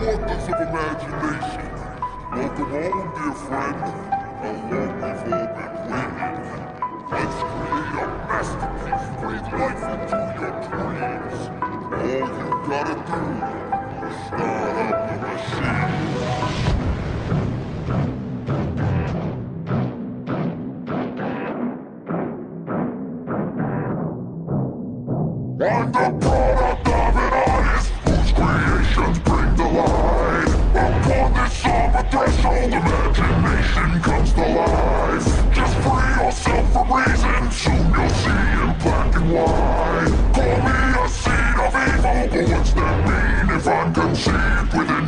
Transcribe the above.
wonders of imagination. Welcome home, dear friend. How long we've. Let's create a masterpiece, breathe life into your dreams. All you gotta do I'm the product of an artist whose creations bring the light. Upon this summer threshold, imagination comes to life. Just free yourself from reason, soon you'll see in black and white. Call me a seed of evil, but what's that mean if I'm conceived with